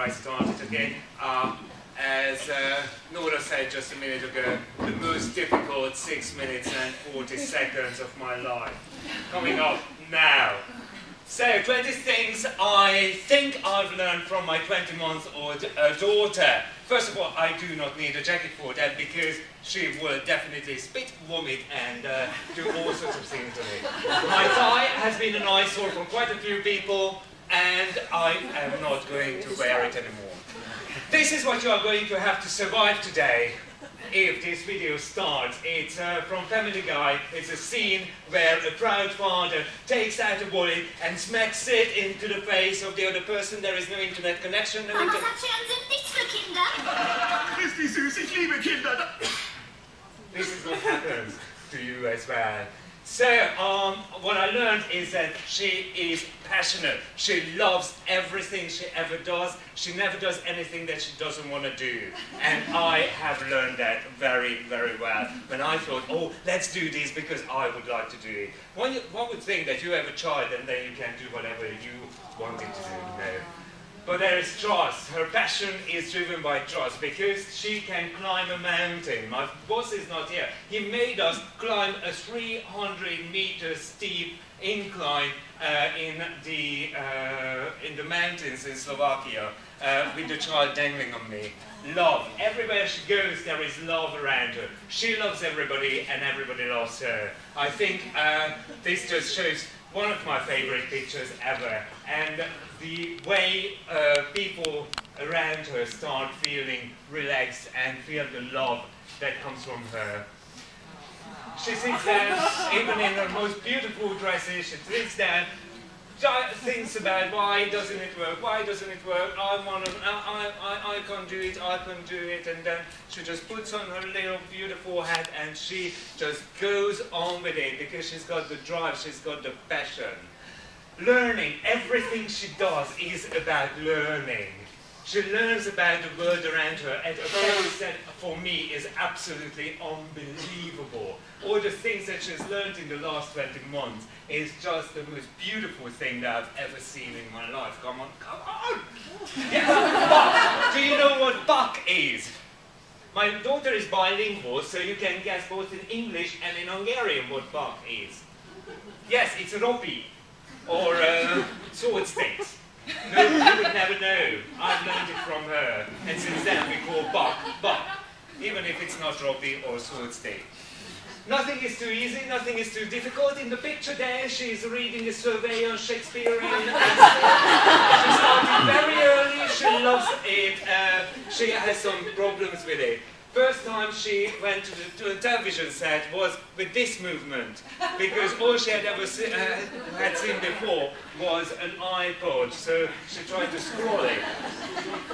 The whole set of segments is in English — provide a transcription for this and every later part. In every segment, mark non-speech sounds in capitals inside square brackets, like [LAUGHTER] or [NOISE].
I started again. Um, as uh, Nora said just a minute ago, the most difficult 6 minutes and 40 seconds of my life. Coming up now. So, 20 things I think I've learned from my 20 month old uh, daughter. First of all, I do not need a jacket for that because she will definitely spit, vomit, and uh, do all sorts of things to me. My tie has been an eyesore for quite a few people, and I am not going to wear it anymore. This is what you are going to have to survive today if this video starts. It's uh, from Family Guy. It's a scene where a proud father takes out a bullet and smacks it into the face of the other person. There is no internet connection. No Mama inter zaczęłam nichts für Kinder. Ist die süß, ich liebe Kinder. this is what happens to you as well. So, um, what I learned is that she is passionate. She loves everything she ever does. She never does anything that she doesn't want to do. And I have learned that very, very well. When I thought, oh, let's do this because I would like to do it. One, one would think that you have a child and then you can do whatever you want it to do. No. But there is trust. Her passion is driven by trust because she can climb a mountain. My boss is not here. He made us climb a 300 meter steep incline uh, in the uh, in the mountains in Slovakia uh, with the child dangling on me. Love. Everywhere she goes, there is love around her. She loves everybody, and everybody loves her. I think uh, this just shows one of my favorite pictures ever, and the way uh, people around her start feeling relaxed and feel the love that comes from her. She sits down, even in her most beautiful dresses, she sits gi- thinks about why doesn't it work, why doesn't it work, I'm want to, I, can't do it, I can do it, and then she just puts on her little beautiful hat and she just goes on with it because she's got the drive, she's got the passion. Learning, everything she does is about learning. She learns about the world around her at a pace that for me is absolutely unbelievable. All the things that she's learned in the last 20 months is just the most beautiful thing that I've ever seen in my life. Come on, come on! [LAUGHS] Yes! Do you know what buck is? My daughter is bilingual, so you can guess both in English and in Hungarian what buck is. Yes, it's Robbie, or uh, sword sticks. No, you would never know. I've learned it from her, and since then we call buck buck, even if it's not Robbie or sword stick. Nothing is too easy, nothing is too difficult. In the picture there, she's reading a survey on Shakespearean. she started very early, she loves it, uh, she has some problems with it. First time she went to, the, to a television set was with this movement, because all she had ever se- uh, had seen before was an iPod, so she tried to scroll it.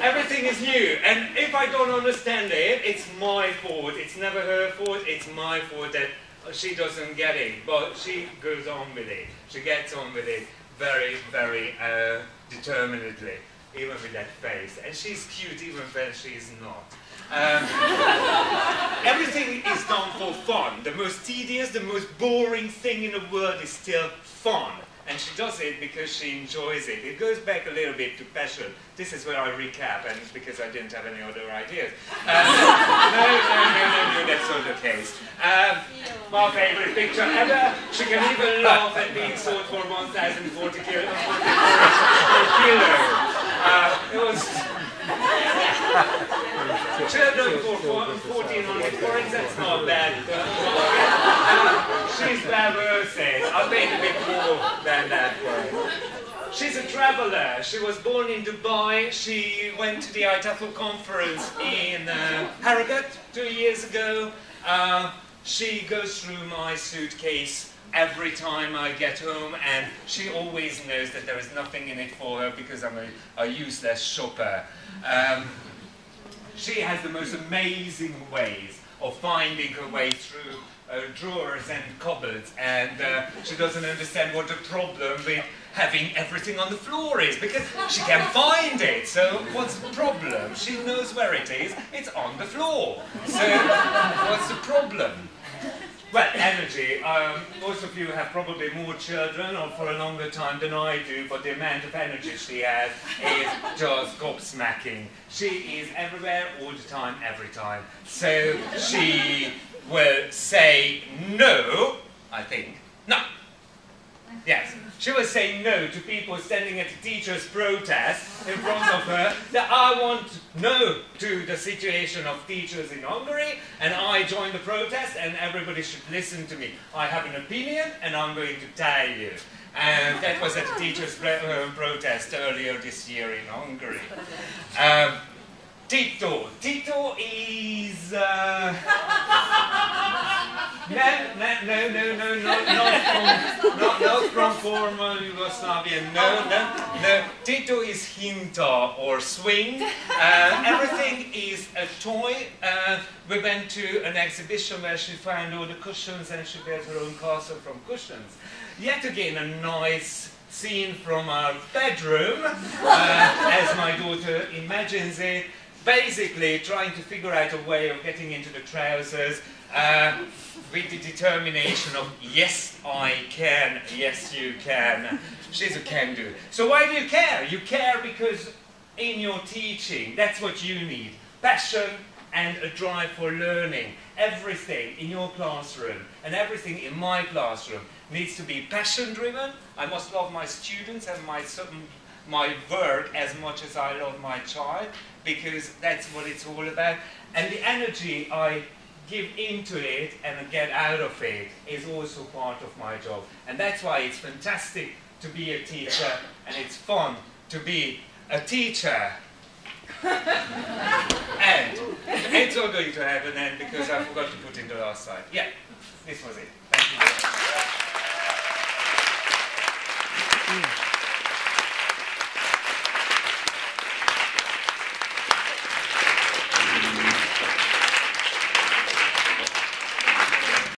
Everything is new, and if I don't understand it, it's my fault. It's never her fault, it's my fault that she doesn't get it, but she goes on with it. She gets on with it very, very uh, determinedly, even with that face. And she's cute even when she's not. Um, done for fun. The most tedious, the most boring thing in the world is still fun. And she does it because she enjoys it. It goes back a little bit to passion. This is where I recap, and because I didn't have any other ideas. [LAUGHS] Um, no, no, no, no, no, that's not the case. Um, my favorite picture ever. She can even laugh at being sold for 1,040 kilo, [LAUGHS] per kilo. Uh, it was Children for four- 1400 forints, that's not bad. Uh, she's. I paid a bit more than that her. She's a traveler. She was born in Dubai. She went to the IATEFL conference in uh, Harrogate two years ago. Uh, she goes through my suitcase every time I get home, and she always knows that there is nothing in it for her because I'm a, a useless shopper. Um, she has the most amazing ways of finding her way through uh, drawers and cupboards, and uh, she doesn't understand what the problem with having everything on the floor is because she can find it. So what's the problem? She knows where it is. It's on the floor. So what's the problem? Well, energy. Um, most of you have probably more children or for a longer time than I do, but the amount of energy she has is just gobsmacking. She is everywhere, all the time, every time. So she will say no, I think. She will say no to people standing at teacher's protest in front of her that I want no to the situation of teachers in Hungary and I join the protest and everybody should listen to me. I have an opinion and I'm going to tell you. And that was at a teacher's uh, protest earlier this year in Hungary. Um, Tito. Tito is. Uh, no, no, no, no, not, not, from, not, not from former Yugoslavia. No, no, no. Tito is hinta or swing. Uh, everything is a toy. Uh, we went to an exhibition where she found all the cushions and she built her own castle from cushions. Yet again, a nice scene from our bedroom, uh, as my daughter imagines it basically trying to figure out a way of getting into the trousers uh, with the determination of yes I can, yes you can. She's a can do. So why do you care? You care because in your teaching, that's what you need. Passion and a drive for learning. Everything in your classroom and everything in my classroom needs to be passion driven. I must love my students and my my work as much as I love my child because that's what it's all about. And the energy I give into it and get out of it is also part of my job. And that's why it's fantastic to be a teacher and it's fun to be a teacher. [LAUGHS] and it's all going to happen then because I forgot to put in the last slide. Yeah, this was it. Thank you